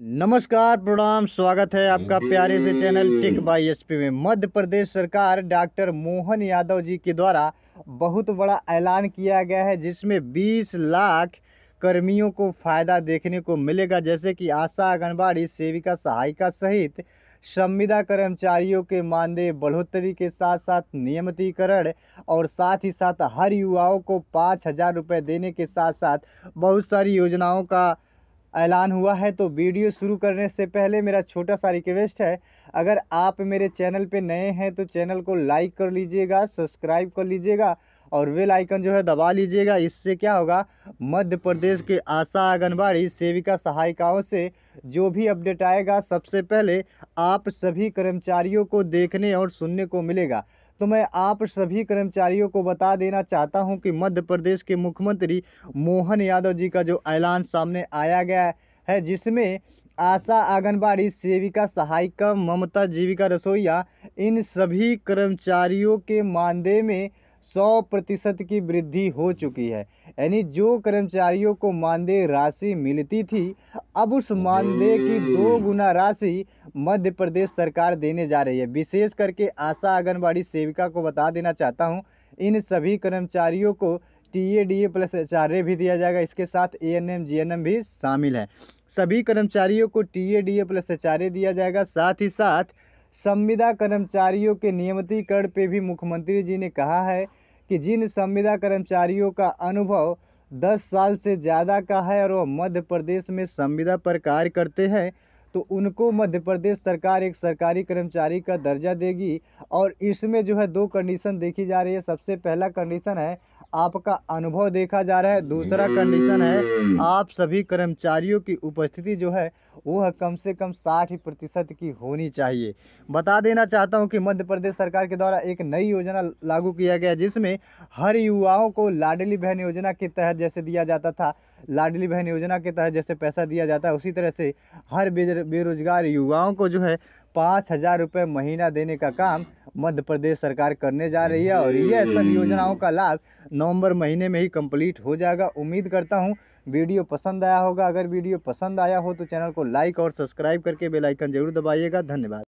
नमस्कार प्रणाम स्वागत है आपका प्यारे से चैनल टिक बाई एसपी में। मध्य प्रदेश सरकार डॉक्टर मोहन यादव जी के द्वारा बहुत बड़ा ऐलान किया गया है जिसमें 20 लाख कर्मियों को फ़ायदा देखने को मिलेगा जैसे कि आशा आंगनबाड़ी सेविका सहायिका सहित संविदा कर्मचारियों के मानदेय बढ़ोतरी के साथ साथ नियमितीकरण और साथ ही साथ हर युवाओं को पाँच हज़ार रुपये देने के साथ साथ बहुत सारी योजनाओं का ऐलान हुआ है तो वीडियो शुरू करने से पहले मेरा छोटा सा रिक्वेस्ट है, अगर आप मेरे चैनल पे नए हैं तो चैनल को लाइक कर लीजिएगा, सब्सक्राइब कर लीजिएगा और वेल आइकन जो है दबा लीजिएगा। इससे क्या होगा, मध्य प्रदेश के आशा आंगनबाड़ी सेविका सहायिकाओं से जो भी अपडेट आएगा, सबसे पहले आप सभी कर्मचारियों को देखने और सुनने को मिलेगा। तो मैं आप सभी कर्मचारियों को बता देना चाहता हूँ कि मध्य प्रदेश के मुख्यमंत्री मोहन यादव जी का जो ऐलान सामने आया गया है, जिसमें आशा आंगनबाड़ी सेविका, सहायिका, ममता, जीविका रसोईया, इन सभी कर्मचारियों के मानदेय में सौ प्रतिशत की वृद्धि हो चुकी है। यानी जो कर्मचारियों को मानदेय राशि मिलती थी, अब उस मानदेय की दो गुना राशि मध्य प्रदेश सरकार देने जा रही है। विशेष करके आशा आंगनबाड़ी सेविका को बता देना चाहता हूँ, इन सभी कर्मचारियों को T A D A plus H R A भी दिया जाएगा। इसके साथ A N M G N M भी शामिल है। सभी कर्मचारियों को T A D A plus H R A दिया जाएगा। साथ ही साथ संविदा कर्मचारियों के नियमितीकरण पे भी मुख्यमंत्री जी ने कहा है कि जिन संविदा कर्मचारियों का अनुभव 10 साल से ज़्यादा का है और वह मध्य प्रदेश में संविदा पर कार्य करते हैं तो उनको मध्य प्रदेश सरकार एक सरकारी कर्मचारी का दर्जा देगी। और इसमें जो है दो कंडीशन देखी जा रही है। सबसे पहला कंडीशन है आपका अनुभव देखा जा रहा है। दूसरा कंडीशन है, आप सभी कर्मचारियों की उपस्थिति जो है, वह कम से कम साठ प्रतिशत की होनी चाहिए। बता देना चाहता हूँ कि मध्य प्रदेश सरकार के द्वारा एक नई योजना लागू किया गया, जिसमें हर युवाओं को लाडली बहन योजना के तहत जैसे दिया जाता था, लाडली बहन योजना के तहत जैसे पैसा दिया जाता है, उसी तरह से हर बेरोजगार युवाओं को जो है पाँच हज़ार रुपये महीना देने का काम मध्य प्रदेश सरकार करने जा रही है और यह सब योजनाओं का लाभ नवंबर महीने में ही कंप्लीट हो जाएगा। उम्मीद करता हूँ वीडियो पसंद आया होगा। अगर वीडियो पसंद आया हो तो चैनल को लाइक और सब्सक्राइब करके बेलाइकन ज़रूर दबाइएगा। धन्यवाद।